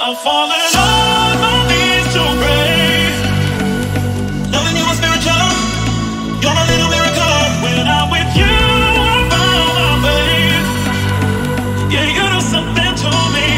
I'm falling on my knees to pray. Loving you is spiritual. You're little miracle. When I'm with you, I found my. Yeah, you do something to me.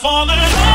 falling.